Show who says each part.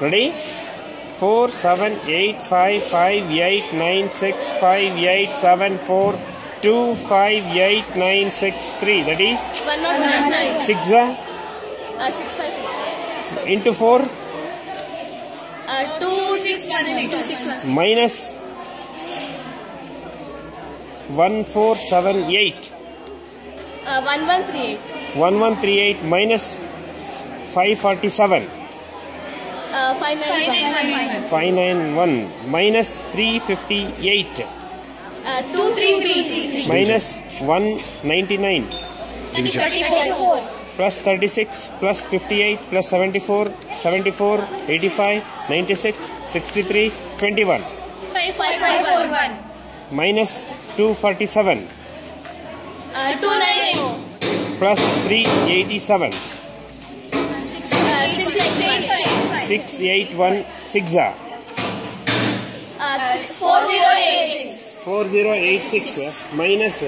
Speaker 1: Ready? 4, 7, 8, 5, 5, 8, 9, 6, 5, 8, 7, 4, 2, 5, 8, 9, 6, 3. That is
Speaker 2: One not nine nine.
Speaker 1: 6 uh,
Speaker 2: Uh, six five six.
Speaker 1: into 4
Speaker 2: Uh, two six one six six one.
Speaker 1: minus 1, 4, 7, 8.
Speaker 2: Uh, one one three eight.
Speaker 1: 1138 minus 547.
Speaker 2: Uh, five nine one.
Speaker 1: 591 minus 358
Speaker 2: Uh, two three three three.
Speaker 1: minus 199
Speaker 2: Thirty four.
Speaker 1: plus 36 plus 58 plus 74 74 85 96 63 21
Speaker 2: Five five five four one.
Speaker 1: minus 247
Speaker 2: Uh, two nine four.
Speaker 1: plus 387
Speaker 2: Six uh, six six eight.
Speaker 1: 681 6
Speaker 2: Uh, four zero eight six.
Speaker 1: 4086 minus